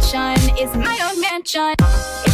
mansion is my own mansion.